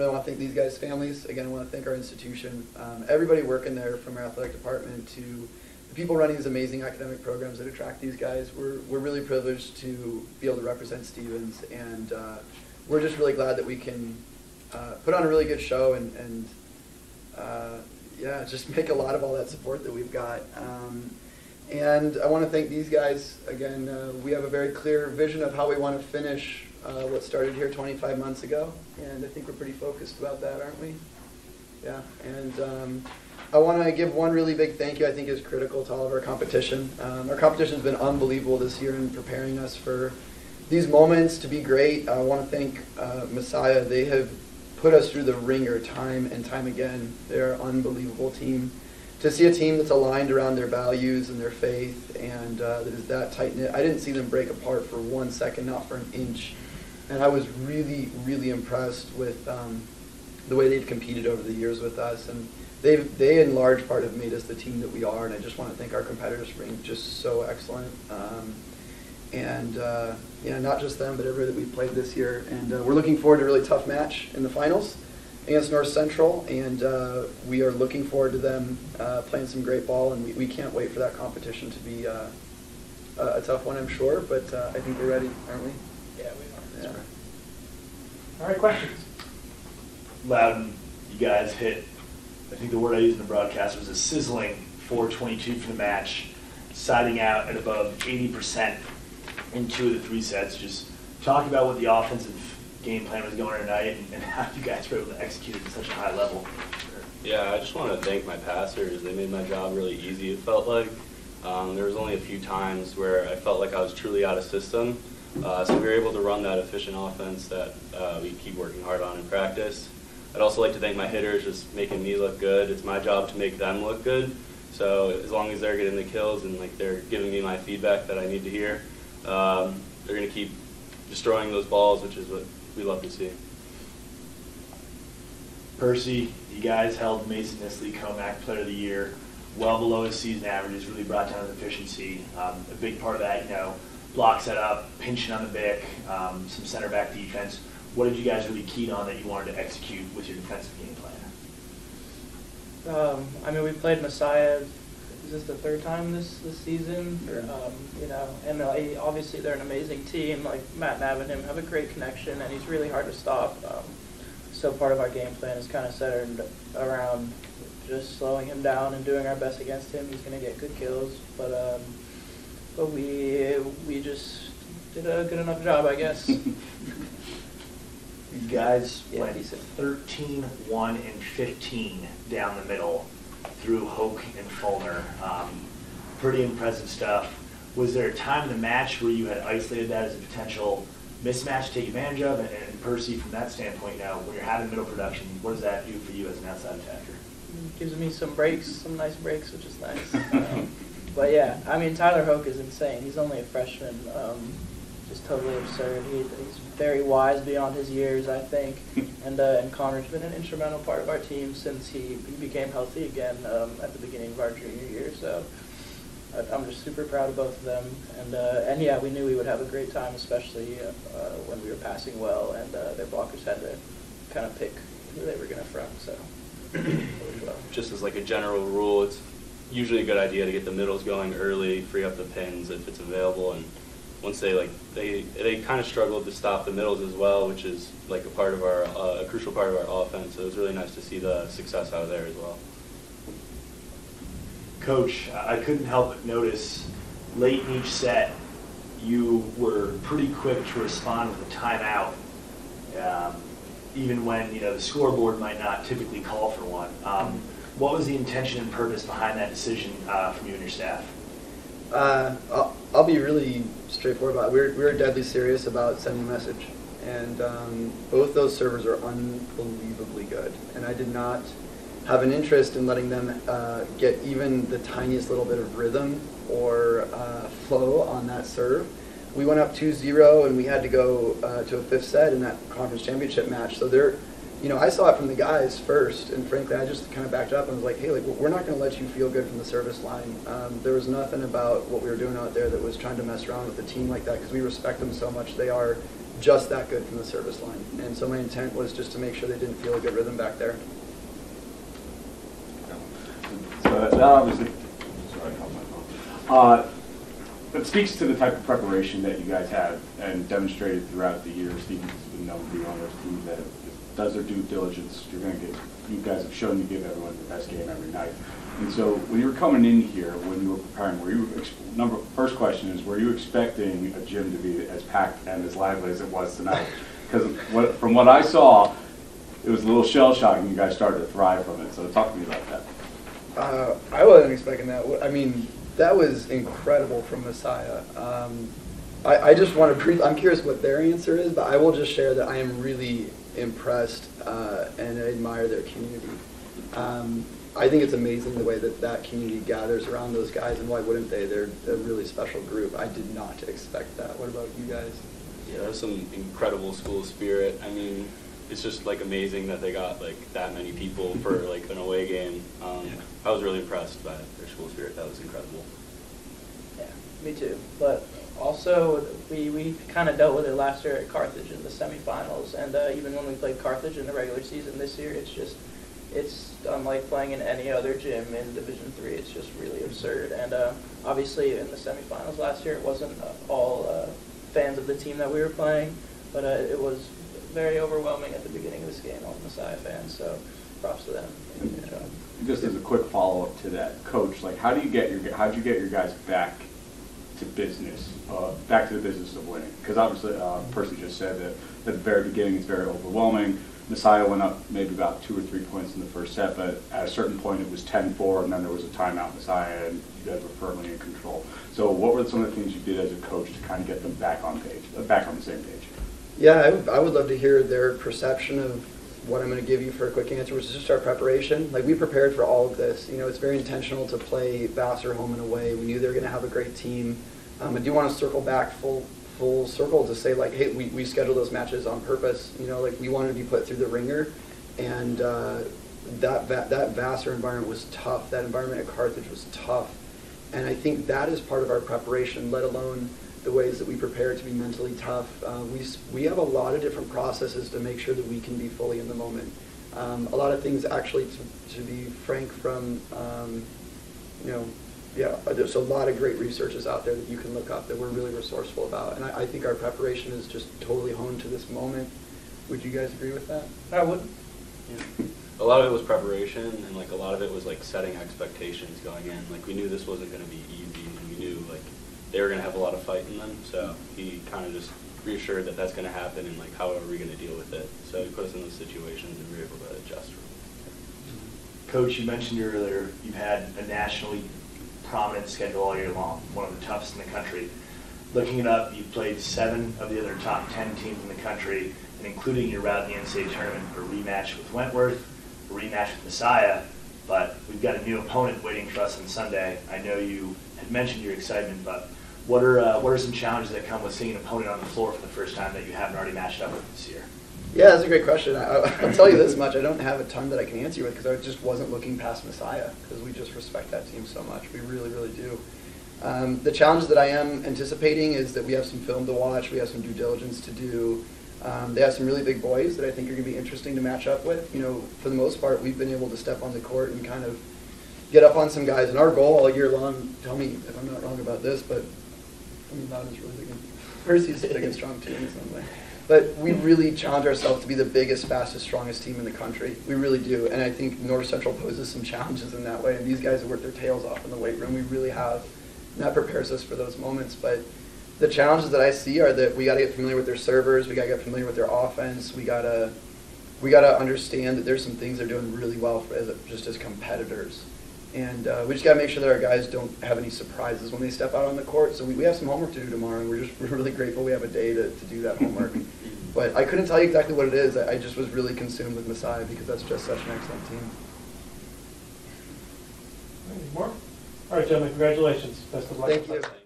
really want to thank these guys' families. Again, I want to thank our institution, um, everybody working there from our athletic department to the people running these amazing academic programs that attract these guys. We're, we're really privileged to be able to represent Stevens, and uh, we're just really glad that we can uh, put on a really good show and, and uh, yeah, just make a lot of all that support that we've got. Um, and I want to thank these guys again. Uh, we have a very clear vision of how we want to finish uh, what started here 25 months ago, and I think we're pretty focused about that, aren't we? Yeah. And um, I want to give one really big thank you. I think is critical to all of our competition. Um, our competition has been unbelievable this year in preparing us for these moments to be great. I want to thank uh, Messiah. They have put us through the ringer time and time again. They're an unbelievable team. To see a team that's aligned around their values and their faith and uh, that is that tight knit, I didn't see them break apart for one second, not for an inch. And I was really, really impressed with um, the way they've competed over the years with us. And they've, they, in large part, have made us the team that we are. And I just want to thank our competitors for being just so excellent. Um, and uh, know, not just them, but everybody that we've played this year. And uh, we're looking forward to a really tough match in the finals against North Central, and uh, we are looking forward to them uh, playing some great ball, and we, we can't wait for that competition to be uh, a tough one, I'm sure, but uh, I think we're ready, aren't we? Yeah, we are. Yeah. All right, questions? Louden, you guys hit, I think the word I used in the broadcast was a sizzling 422 for the match, siding out at above 80% in two of the three sets. Just talk about what the offensive game plan was going tonight and, and how you guys were able to execute it at such a high level. Yeah, I just want to thank my passers. They made my job really easy, it felt like. Um, there was only a few times where I felt like I was truly out of system. Uh, so we were able to run that efficient offense that uh, we keep working hard on in practice. I'd also like to thank my hitters, just making me look good. It's my job to make them look good. So as long as they're getting the kills and like they're giving me my feedback that I need to hear, um, they're going to keep destroying those balls, which is what we love to see. Percy, you guys held Mason Nisley Comac Player of the Year well below his season averages, really brought down his efficiency. Um, a big part of that, you know, block setup, pinching on the back, um, some center back defense. What did you guys really key on that you wanted to execute with your defensive game plan? Um, I mean, we played Messiah. Is this the third time this this season? Um, you know, and obviously they're an amazing team. Like Matt Nav and him have a great connection, and he's really hard to stop. Um, so part of our game plan is kind of centered around just slowing him down and doing our best against him. He's going to get good kills, but um, but we we just did a good enough job, I guess. You guys Yeah, went decent. 13, 1, and 15 down the middle through Hoke and Fulner. Um, pretty impressive stuff. Was there a time in the match where you had isolated that as a potential mismatch to take advantage of? And, and Percy, from that standpoint now, when you're having middle production, what does that do for you as an outside attacker? Gives me some breaks, some nice breaks, which is nice. Um, but yeah, I mean Tyler Hoke is insane. He's only a freshman. Um, just totally absurd. He, he's very wise beyond his years, I think. And uh, and Connor's been an instrumental part of our team since he, he became healthy again um, at the beginning of our junior year. So I- I'm just super proud of both of them. And uh, and yeah, we knew we would have a great time, especially uh, uh, when we were passing well, and uh, their blockers had to kind of pick who they were going to front. So. it was well. Just as like a general rule, it's usually a good idea to get the middles going early, free up the pins if it's available, and once they like they they kind of struggled to stop the middles as well, which is like a part of our uh, a crucial part of our offense. So it was really nice to see the success out of there as well. Coach, I couldn't help but notice late in each set, you were pretty quick to respond with a timeout, um, even when you know the scoreboard might not typically call for one. Um, what was the intention and purpose behind that decision uh, from you and your staff? Uh, I'll, I'll be really straightforward about it. We're, we're deadly serious about sending a message. And um, both those servers are unbelievably good. And I did not have an interest in letting them uh, get even the tiniest little bit of rhythm or uh, flow on that serve. We went up 2-0 and we had to go uh, to a fifth set in that conference championship match. So they're you know, I saw it from the guys first, and frankly, I just kind of backed up and was like, hey, like, we're not going to let you feel good from the service line. Um, there was nothing about what we were doing out there that was trying to mess around with the team like that because we respect them so much. They are just that good from the service line. And so my intent was just to make sure they didn't feel a good rhythm back there. So that that obviously, sorry. Uh, It speaks to the type of preparation that you guys have and demonstrated throughout the year. Stevens has been known to be one of those teams that does their due diligence. You're going to get, you guys have shown you give everyone the best game every night. And so when you were coming in here, when you were preparing, were you, number, first question is, were you expecting a gym to be as packed and as lively as it was tonight? Because what, from what I saw, it was a little shell shocking. You guys started to thrive from it. So talk to me about that. Uh, I wasn't expecting that. I mean, that was incredible from Messiah. Um, I, I just want to pre- I'm curious what their answer is, but I will just share that I am really impressed uh, and I admire their community. Um, I think it's amazing the way that that community gathers around those guys, and why wouldn't they? They're a really special group. I did not expect that. What about you guys? Yeah, there's some incredible school spirit. I mean, it's just like amazing that they got like that many people for like an away game. Um, I was really impressed by their school spirit. That was incredible. Yeah, me too. But also, we, we kind of dealt with it last year at Carthage in the semifinals, and uh, even when we played Carthage in the regular season this year, it's just it's unlike playing in any other gym in Division Three. It's just really absurd. And uh, obviously, in the semifinals last year, it wasn't uh, all uh, fans of the team that we were playing, but uh, it was very overwhelming at the beginning of this game, the Messiah fans. So, props to them. Just as a quick follow-up to that, coach, like, how do you get your, how'd you get your guys back to business, uh, back to the business of winning? Because obviously, uh, Percy just said that at the very beginning, it's very overwhelming. Messiah went up maybe about two or three points in the first set, but at a certain point, it was 10-4, and then there was a timeout, Messiah, and you guys were firmly in control. So what were some of the things you did as a coach to kind of get them back on page, uh, back on the same page? Yeah, I would, I would love to hear their perception of what I'm going to give you for a quick answer, is just our preparation. Like we prepared for all of this. You know, it's very intentional to play Vassar home and away. We knew they were going to have a great team. Um, I do want to circle back full full circle to say like, hey, we, we scheduled those matches on purpose. You know, like we wanted to be put through the ringer, and uh, that, that that Vassar environment was tough. That environment at Carthage was tough, and I think that is part of our preparation. Let alone the ways that we prepare to be mentally tough. Uh, we, we have a lot of different processes to make sure that we can be fully in the moment. Um, a lot of things actually, to, to be frank, from, um, you know, yeah, uh, there's a lot of great researches out there that you can look up that we're really resourceful about. And I, I think our preparation is just totally honed to this moment. Would you guys agree with that? I would. Yeah. A lot of it was preparation, and like a lot of it was like setting expectations going in. Like we knew this wasn't going to be easy, and we knew like they were going to have a lot of fight in them. So he kind of just reassured that that's going to happen, and like how are we going to deal with it? So he put us in those situations, and we were able to adjust. Coach, you mentioned earlier you've had a nationally prominent schedule all year long, one of the toughest in the country. Looking it up, you've played seven of the other top 10 teams in the country, and including your route in the NCAA tournament, a rematch with Wentworth, a rematch with Messiah, but we've got a new opponent waiting for us on Sunday. I know you had mentioned your excitement, but what are, uh, what are some challenges that come with seeing an opponent on the floor for the first time that you haven't already matched up with this year? Yeah, that's a great question. I, I'll tell you this much: I don't have a ton that I can answer you with because I just wasn't looking past Messiah because we just respect that team so much. We really, really do. Um, the challenge that I am anticipating is that we have some film to watch, we have some due diligence to do. Um, they have some really big boys that I think are going to be interesting to match up with. You know, for the most part, we've been able to step on the court and kind of get up on some guys. And our goal all year long, tell me if I'm not wrong about this, but I mean, not as really big. Percy's big and strong too in some way. But we really challenge ourselves to be the biggest, fastest, strongest team in the country. We really do. And I think North Central poses some challenges in that way. And these guys have worked their tails off in the weight room. We really have. And that prepares us for those moments. But the challenges that I see are that we got to get familiar with their servers. We got to get familiar with their offense. We got to we got to understand that there's some things they're doing really well for, as just as competitors. And uh, we just got to make sure that our guys don't have any surprises when they step out on the court. So we, we have some homework to do tomorrow, and we're just we're really grateful we have a day to, to do that homework. but I couldn't tell you exactly what it is. I, I just was really consumed with Messiah because that's just such an excellent team. Any more? All right, gentlemen, congratulations. Best of luck. Thank you.